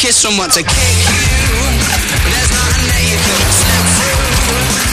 kiss someone to kick you. There's nothing that you can't slip through.